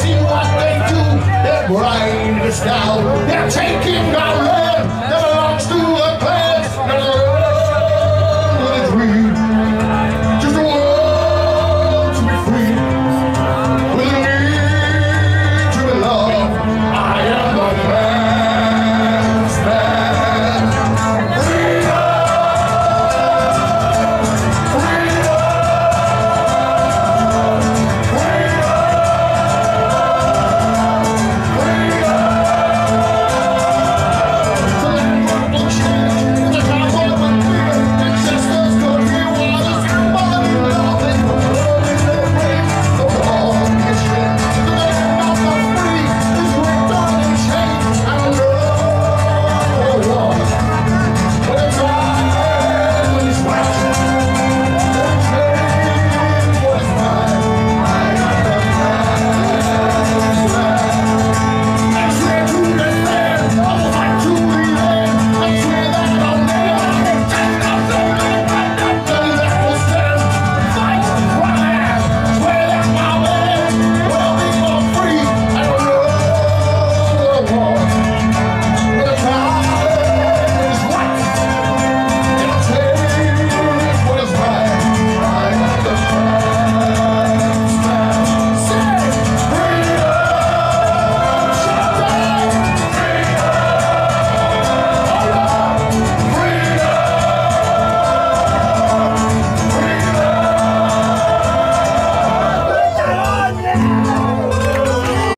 see what they do. Their brain is down. Their